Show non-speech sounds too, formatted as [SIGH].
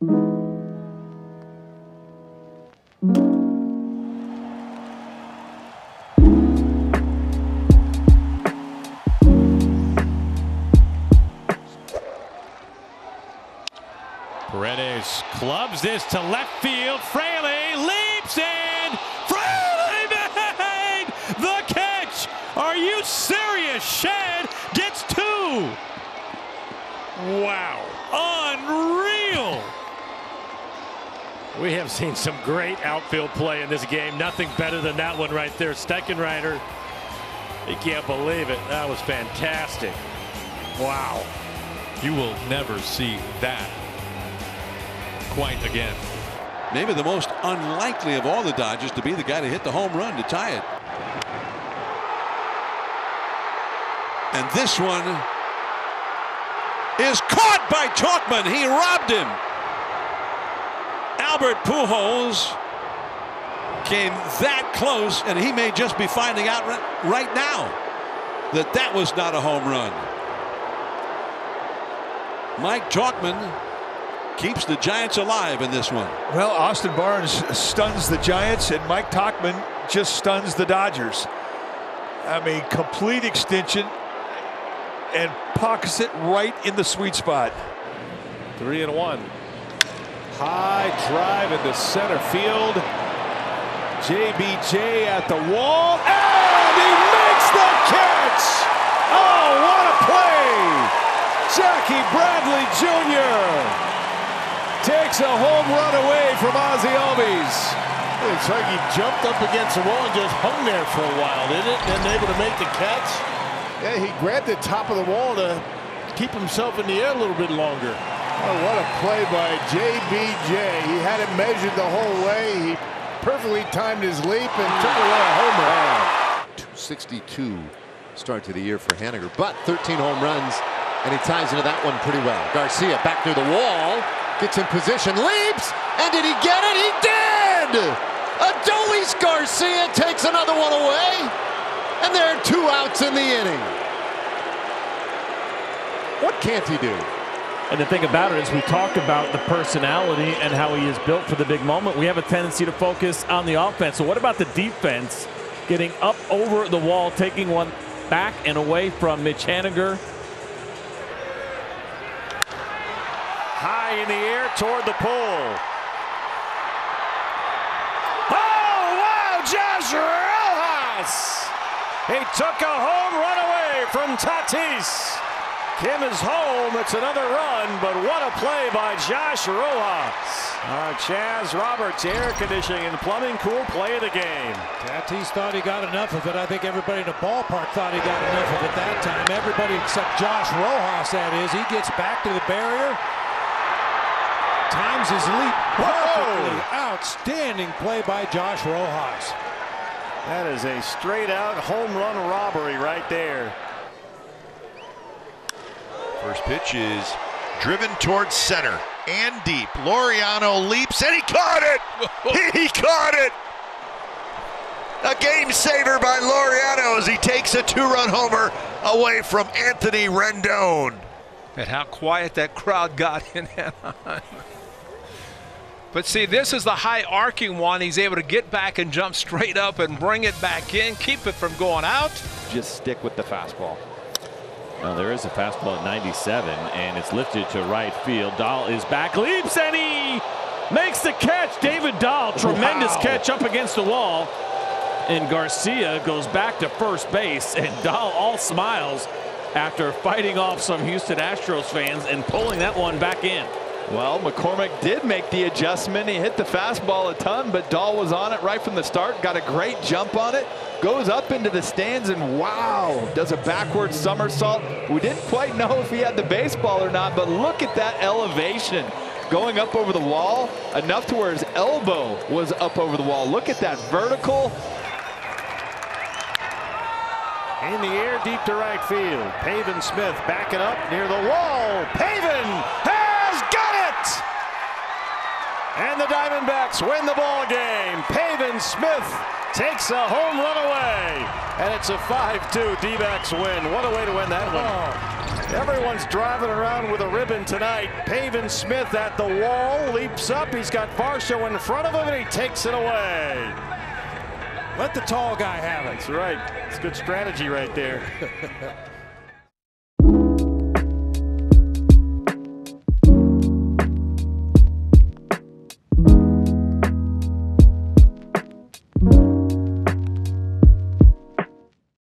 Paredes clubs this to left field. Fraley leaps in. Fraley made the catch. Are you serious? Shedd gets two. Wow. Unreal. We have seen some great outfield play in this game. Nothing better than that one right there. Steckenrider. You can't believe it. That was fantastic. Wow. You will never see that quite again. Maybe the most unlikely of all the Dodgers to be the guy to hit the home run to tie it. And this one is caught by Tauchman. He robbed him. Albert Pujols came that close, and he may just be finding out right now that that was not a home run. Mike Tauchman keeps the Giants alive in this one. Well, Austin Barnes stuns the Giants, and Mike Tauchman just stuns the Dodgers. I mean, complete extension and pockets it right in the sweet spot. Three and one. High drive into center field. JBJ at the wall, and he makes the catch! Oh, what a play! Jackie Bradley Jr. takes a home run away from Ozzie Albies. It's like he jumped up against the wall and just hung there for a while, didn't it? And able to make the catch. Yeah, he grabbed the top of the wall to keep himself in the air a little bit longer. Oh, what a play by JBJ. He had it measured the whole way. He perfectly timed his leap and took away a home run. 262 start to the year for Haniger, but 13 home runs, and he ties into that one pretty well. Garcia back near the wall, gets in position, leaps, and did he get it? He did! Adolis Garcia takes another one away, and there are two outs in the inning. What can't he do? And the thing about it is we talk about the personality and how he is built for the big moment. We have a tendency to focus on the offense. So what about the defense getting up over the wall, taking one back and away from Mitch Haniger? High in the air toward the pole. Oh, wow, Josh Rojas! He took a home run away from Tatis. Kim is home. It's another run, but what a play by Josh Rojas. Uh, Chas Roberts, air conditioning and plumbing, cool play of the game. Tatis thought he got enough of it. I think everybody in the ballpark thought he got enough of it that time. Everybody except Josh Rojas, that is. He gets back to the barrier. Times his leap perfectly. Whoa. Outstanding play by Josh Rojas. That is a straight out home run robbery right there. First pitch is driven towards center and deep. Laureano leaps and he caught it. [LAUGHS] he caught it. A game saver by Laureano as he takes a two-run homer away from Anthony Rendon. And how quiet that crowd got in Anaheim. But see, this is the high arcing one. He's able to get back and jump straight up and bring it back in, keep it from going out. Just stick with the fastball. Well, there is a fastball at 97, and it's lifted to right field. Dahl is back, leaps, and he makes the catch. David Dahl, tremendous wow. catch up against the wall. And Garcia goes back to first base, and Dahl all smiles after fighting off some Houston Astros fans and pulling that one back in. Well, McCormick did make the adjustment. He hit the fastball a ton, but Dahl was on it right from the start. Got a great jump on it. Goes up into the stands and wow, does a backward somersault. We didn't quite know if he had the baseball or not, but look at that elevation going up over the wall, enough to where his elbow was up over the wall. Look at that vertical. In the air, deep to right field. Pavin Smith backing up near the wall. Pavin Diamondbacks win the ball game. Pavin Smith takes a home run away. And it's a 5-2 D-backs win. What a way to win that one. Everyone's driving around with a ribbon tonight. Pavin Smith at the wall, leaps up. He's got Varsho in front of him, and he takes it away. Let the tall guy have it. That's right. It's good strategy right there. [LAUGHS]